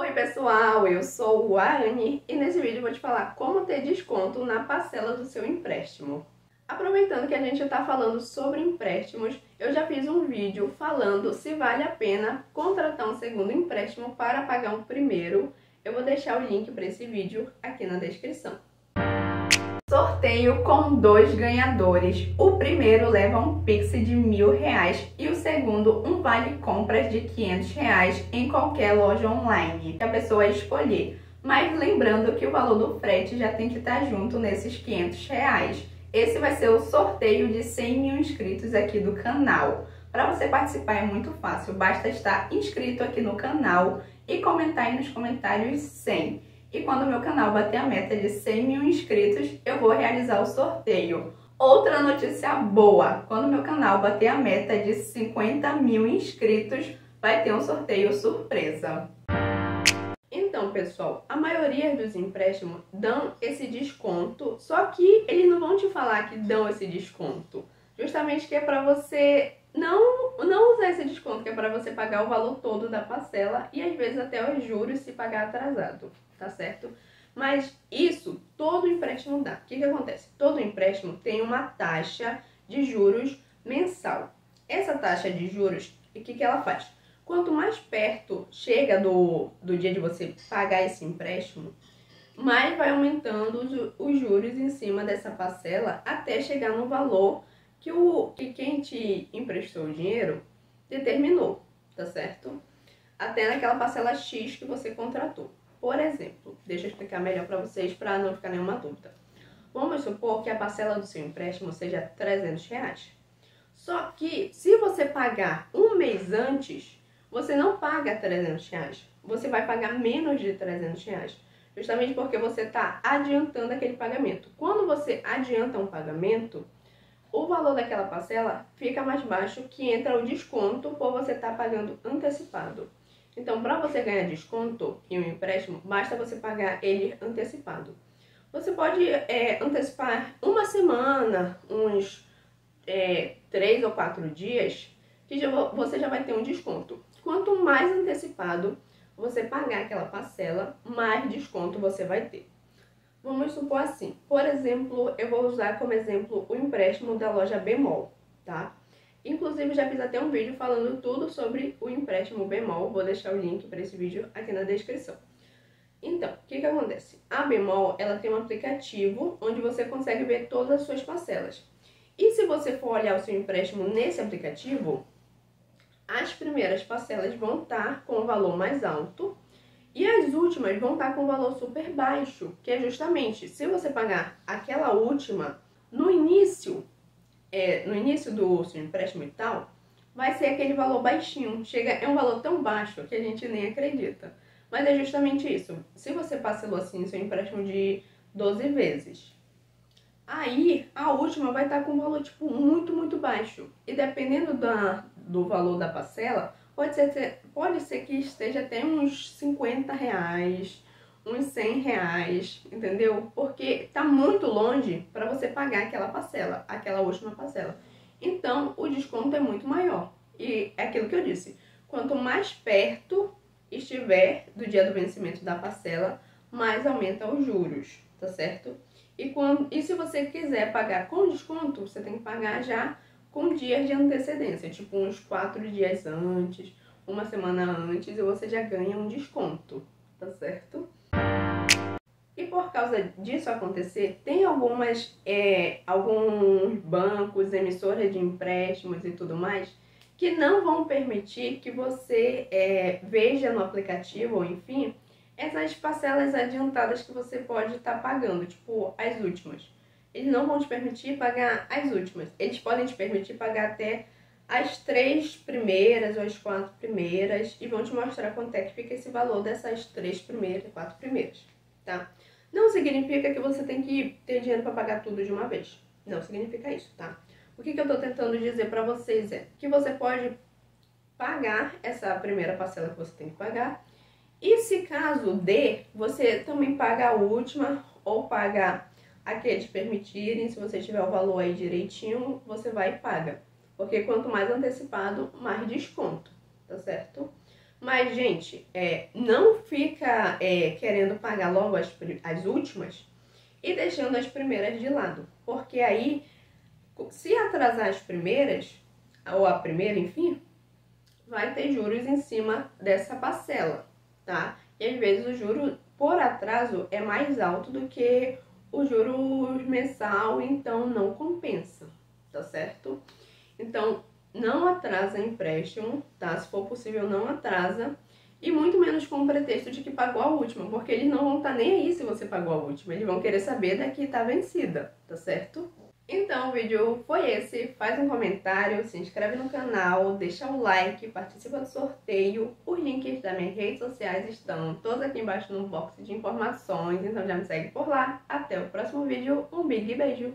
Oi pessoal, eu sou a Anne e nesse vídeo vou te falar como ter desconto na parcela do seu empréstimo. Aproveitando que a gente está falando sobre empréstimos, eu já fiz um vídeo falando se vale a pena contratar um segundo empréstimo para pagar um primeiro. Eu vou deixar o link para esse vídeo aqui na descrição. Sorteio com dois ganhadores. O primeiro leva um Pix de mil reais e o segundo um vale compras de 500 reais em qualquer loja online que a pessoa escolher. Mas lembrando que o valor do frete já tem que estar junto nesses 500 reais. Esse vai ser o sorteio de 100 mil inscritos aqui do canal. Para você participar é muito fácil, basta estar inscrito aqui no canal e comentar aí nos comentários 100. E quando o meu canal bater a meta de 100 mil inscritos, eu vou realizar o sorteio. Outra notícia boa, quando meu canal bater a meta de 50 mil inscritos, vai ter um sorteio surpresa. Então, pessoal, a maioria dos empréstimos dão esse desconto, só que eles não vão te falar que dão esse desconto. Justamente que é para você não, não usar esse desconto, que é para você pagar o valor todo da parcela e às vezes até os juros se pagar atrasado tá certo? Mas isso todo empréstimo dá. O que, que acontece? Todo empréstimo tem uma taxa de juros mensal. Essa taxa de juros, o que, que ela faz? Quanto mais perto chega do, do dia de você pagar esse empréstimo, mais vai aumentando os, os juros em cima dessa parcela até chegar no valor que, o, que quem emprestou o dinheiro determinou, tá certo? Até naquela parcela X que você contratou. Por exemplo, deixa eu explicar melhor para vocês para não ficar nenhuma dúvida. Vamos supor que a parcela do seu empréstimo seja 300 reais. Só que se você pagar um mês antes, você não paga 300 reais. Você vai pagar menos de 300 reais. Justamente porque você está adiantando aquele pagamento. Quando você adianta um pagamento, o valor daquela parcela fica mais baixo que entra o desconto por você estar tá pagando antecipado. Então, para você ganhar desconto em um empréstimo, basta você pagar ele antecipado. Você pode é, antecipar uma semana, uns é, três ou quatro dias, que já, você já vai ter um desconto. Quanto mais antecipado você pagar aquela parcela, mais desconto você vai ter. Vamos supor assim, por exemplo, eu vou usar como exemplo o empréstimo da loja Bemol, tá? Inclusive, já fiz até um vídeo falando tudo sobre o empréstimo bemol. Vou deixar o link para esse vídeo aqui na descrição. Então, o que, que acontece? A Bemol, ela tem um aplicativo onde você consegue ver todas as suas parcelas. E se você for olhar o seu empréstimo nesse aplicativo, as primeiras parcelas vão estar com o valor mais alto e as últimas vão estar com o valor super baixo, que é justamente se você pagar aquela última no início é, no início do seu empréstimo e tal, vai ser aquele valor baixinho. Chega, é um valor tão baixo que a gente nem acredita. Mas é justamente isso. Se você parcelou assim seu empréstimo de 12 vezes, aí a última vai estar com um valor tipo muito, muito baixo. E dependendo da, do valor da parcela, pode ser, pode ser que esteja até uns 50 reais, uns 100 reais, entendeu? Porque tá muito longe para você pagar aquela parcela, aquela última parcela. Então, o desconto é muito maior. E é aquilo que eu disse, quanto mais perto estiver do dia do vencimento da parcela, mais aumenta os juros, tá certo? E, quando, e se você quiser pagar com desconto, você tem que pagar já com dias de antecedência, tipo uns quatro dias antes, uma semana antes, e você já ganha um desconto, tá certo? E por causa disso acontecer, tem algumas, é, alguns bancos, emissoras de empréstimos e tudo mais, que não vão permitir que você é, veja no aplicativo, ou enfim, essas parcelas adiantadas que você pode estar tá pagando, tipo as últimas. Eles não vão te permitir pagar as últimas. Eles podem te permitir pagar até as três primeiras ou as quatro primeiras e vão te mostrar quanto é que fica esse valor dessas três primeiras e quatro primeiras, tá? Não significa que você tem que ter dinheiro para pagar tudo de uma vez. Não significa isso, tá? O que, que eu tô tentando dizer para vocês é que você pode pagar essa primeira parcela que você tem que pagar e se caso dê, você também paga a última ou paga a que eles permitirem, se você tiver o valor aí direitinho, você vai e paga. Porque quanto mais antecipado, mais desconto, tá certo? Mas, gente, é, não fica é, querendo pagar logo as, as últimas e deixando as primeiras de lado. Porque aí, se atrasar as primeiras, ou a primeira, enfim, vai ter juros em cima dessa parcela, tá? E às vezes o juro por atraso é mais alto do que o juros mensal, então não compensa, tá certo? Então, não atrasa empréstimo, tá? Se for possível, não atrasa. E muito menos com o pretexto de que pagou a última, porque eles não vão estar tá nem aí se você pagou a última. Eles vão querer saber da que tá vencida, tá certo? Então o vídeo foi esse. Faz um comentário, se inscreve no canal, deixa um like, participa do sorteio. Os links das minhas redes sociais estão todos aqui embaixo no box de informações, então já me segue por lá. Até o próximo vídeo. Um big beijo!